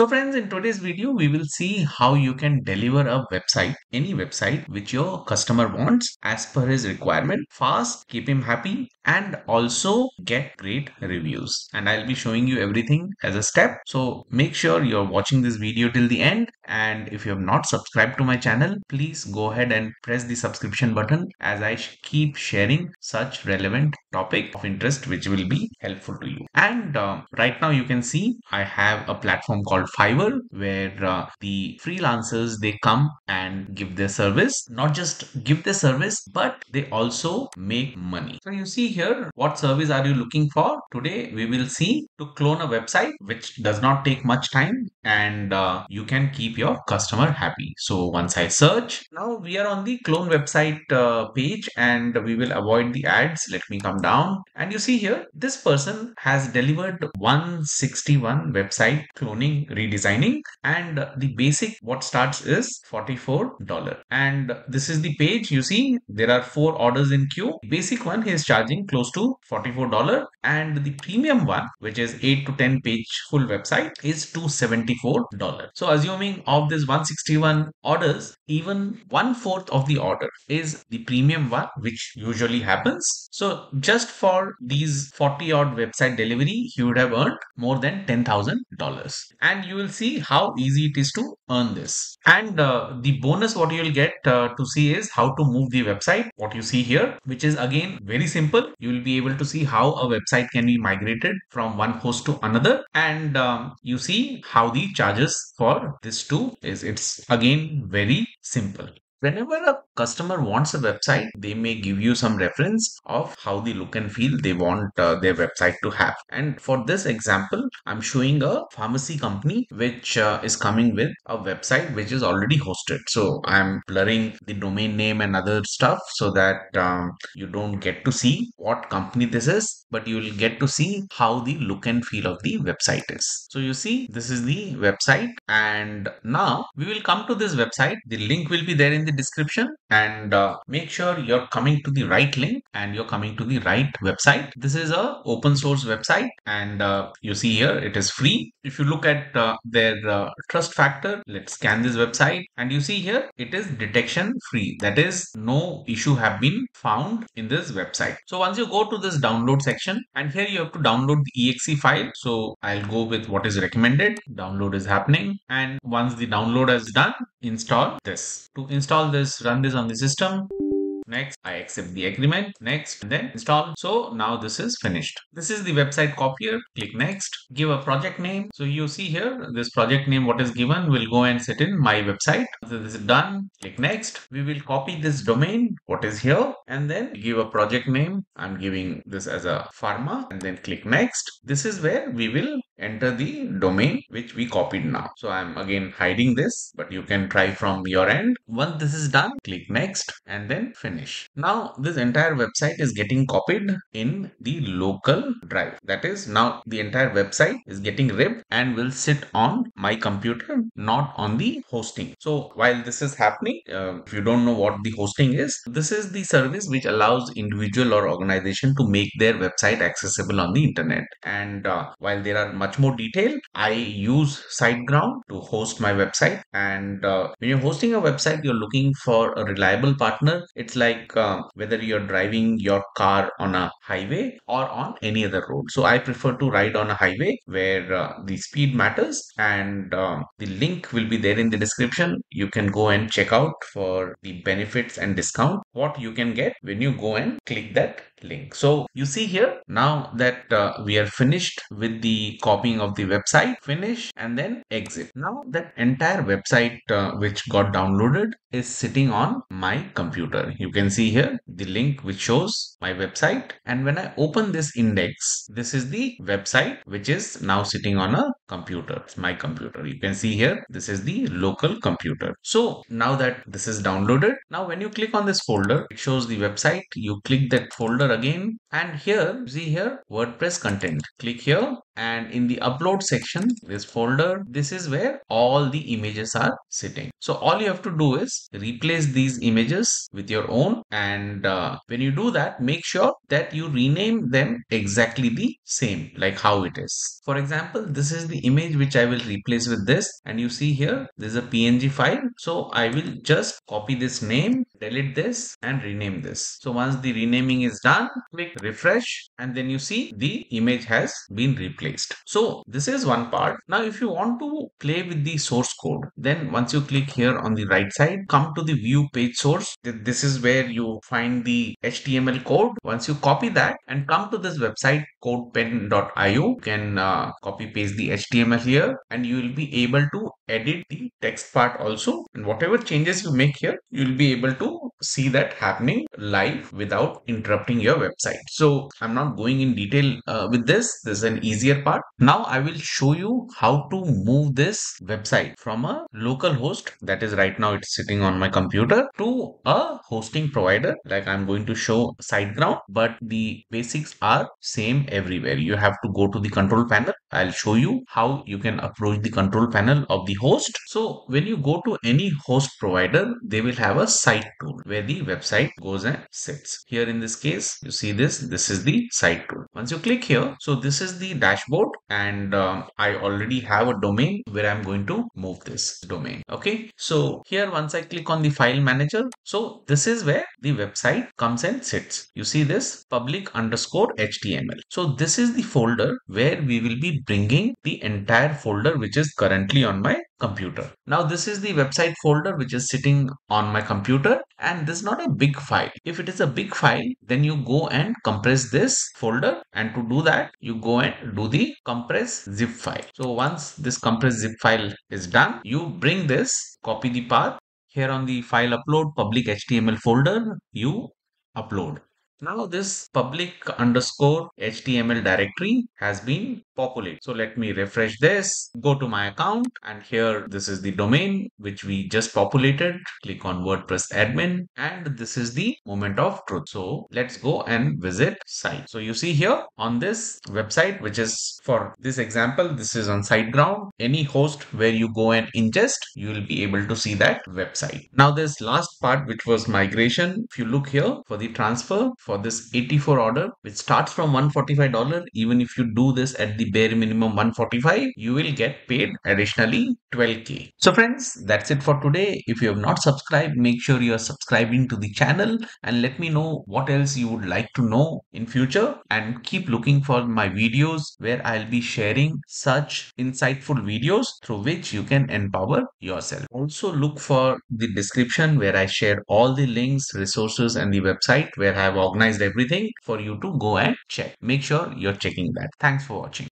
So friends, in today's video, we will see how you can deliver a website, any website which your customer wants as per his requirement, fast, keep him happy and also get great reviews. And I'll be showing you everything as a step. So make sure you're watching this video till the end. And if you have not subscribed to my channel, please go ahead and press the subscription button as I keep sharing such relevant topic of interest which will be helpful to you. And uh, right now you can see I have a platform called Fiverr where uh, the freelancers they come and give their service. Not just give their service but they also make money. So you see here what service are you looking for? Today we will see to clone a website which does not take much time and uh, you can keep your customer happy. So once i search now we are on the clone website uh, page and we will avoid the ads. Let me come down. And you see here this person has delivered 161 website cloning redesigning. And the basic what starts is $44 and this is the page you see there are four orders in queue. Basic one is charging close to $44 and the premium one which is 8 to 10 page full website is $274 so assuming of this 161 orders even one fourth of the order is the premium one which usually happens. So just for these 40 odd website delivery he would have earned more than $10,000 and you will see how easy it is to earn this. And uh, the bonus what you will get uh, to see is how to move the website what you see here which is again very simple. You will be able to see how a website can be migrated from one host to another. And um, you see how the charges for this too is. It's again very simple Whenever a customer wants a website, they may give you some reference of how the look and feel they want uh, their website to have. And for this example, I'm showing a pharmacy company which uh, is coming with a website which is already hosted. So I'm blurring the domain name and other stuff so that um, you don't get to see what company this is, but you will get to see how the look and feel of the website is. So you see, this is the website. And now we will come to this website. The link will be there in the the description and uh, make sure you're coming to the right link and you're coming to the right website. This is a open source website and uh, you see here it is free. If you look at uh, their uh, trust factor, let's scan this website and you see here it is detection free. That is no issue have been found in this website. So once you go to this download section and here you have to download the exe file. So I'll go with what is recommended. Download is happening and once the download is done, install this. To install install this, run this on the system. Next, I accept the agreement. Next, and then install. So now this is finished. This is the website copier. Click next. Give a project name. So you see here, this project name, what is given, will go and sit in my website. So this is done. Click next. We will copy this domain, what is here, and then give a project name. I'm giving this as a pharma and then click next. This is where we will enter the domain which we copied now. So I'm again hiding this, but you can try from your end. Once this is done, click next and then finish. Now this entire website is getting copied in the local drive. That is now the entire website is getting ripped and will sit on my computer, not on the hosting. So while this is happening, uh, if you don't know what the hosting is, this is the service which allows individual or organization to make their website accessible on the internet. And uh, while there are much much more detail, I use SiteGround to host my website. And uh, when you're hosting a website, you're looking for a reliable partner. It's like uh, whether you're driving your car on a highway or on any other road. So I prefer to ride on a highway where uh, the speed matters, and uh, the link will be there in the description. You can go and check out for the benefits and discount what you can get when you go and click that link. So you see here now that uh, we are finished with the copying of the website, finish and then exit. Now that entire website uh, which got downloaded is sitting on my computer. You can see here the link which shows my website and when I open this index, this is the website which is now sitting on a computer. It's my computer. You can see here this is the local computer. So now that this is downloaded, now when you click on this folder, it shows the website. You click that folder again and here see here WordPress content click here and in the upload section this folder this is where all the images are sitting. So all you have to do is replace these images with your own. And uh, when you do that make sure that you rename them exactly the same like how it is. For example this is the image which i will replace with this. And you see here this is a png file. So i will just copy this name delete this and rename this. So once the renaming is done click refresh and then you see the image has been replaced. So this is one part. Now if you want to play with the source code then once you click here on the right side come to the view page source. This is where you find the html code. Once you copy that and come to this website codepen.io you can uh, copy paste the html here and you will be able to edit the text part also. And whatever changes you make here you'll be able to see that happening live without interrupting your website. So i'm not going in detail uh, with this. This is an easier part. Now i will show you how to move this website from a local host that is right now it's sitting on my computer to a hosting provider. Like i'm going to show siteground but the basics are same everywhere. You have to go to the control panel. I'll show you how you can approach the control panel of the host. So when you go to any host provider they will have a site tool where the website goes and sits. Here in this case you see this this is the site tool. Once you click here so this is the dashboard and um, i already have a domain where i'm going to move this domain okay? So here once i click on the file manager so this is where the website comes and sits. You see this public underscore html so this is the folder where we will be bringing the entire folder which is currently on my computer. Now this is the website folder which is sitting on my computer and this is not a big file. If it is a big file then you go and compress this folder and to do that you go and do the compress zip file. So once this compress zip file is done you bring this copy the path here on the file upload public HTML folder you upload. Now this public underscore HTML directory has been populated. So let me refresh this, go to my account and here this is the domain which we just populated. Click on WordPress admin and this is the moment of truth. So let's go and visit site. So you see here on this website which is for this example this is on SiteGround. Any host where you go and ingest you will be able to see that website. Now this last part which was migration if you look here for the transfer for this 84 order which starts from $145 even if you do this at the bare minimum 145 you will get paid additionally 12k so friends that's it for today if you have not subscribed make sure you are subscribing to the channel and let me know what else you would like to know in future and keep looking for my videos where I'll be sharing such insightful videos through which you can empower yourself also look for the description where I share all the links resources and the website where I have organized everything for you to go and check. Make sure you're checking that. Thanks for watching.